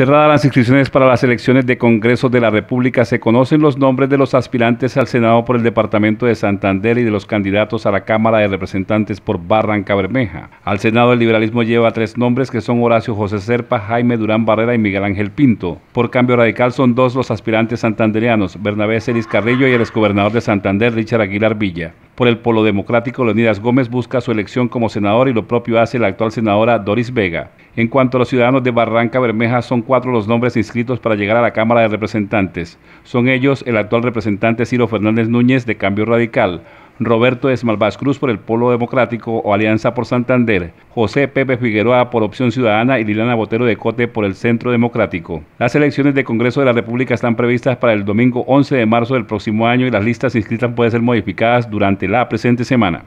Cerradas las inscripciones para las elecciones de Congreso de la República, se conocen los nombres de los aspirantes al Senado por el Departamento de Santander y de los candidatos a la Cámara de Representantes por Barranca Bermeja. Al Senado el liberalismo lleva tres nombres que son Horacio José Serpa, Jaime Durán Barrera y Miguel Ángel Pinto. Por cambio radical son dos los aspirantes santanderianos, Bernabé Celis Carrillo y el exgobernador de Santander, Richard Aguilar Villa. Por el Polo Democrático, Leonidas Gómez busca su elección como senador y lo propio hace la actual senadora Doris Vega. En cuanto a los ciudadanos de Barranca Bermeja, son cuatro los nombres inscritos para llegar a la Cámara de Representantes. Son ellos el actual representante Ciro Fernández Núñez de Cambio Radical, Roberto Esmalvaz Cruz por el Polo Democrático o Alianza por Santander, José Pepe Figueroa por Opción Ciudadana y Liliana Botero de Cote por el Centro Democrático. Las elecciones de Congreso de la República están previstas para el domingo 11 de marzo del próximo año y las listas inscritas pueden ser modificadas durante la presente semana.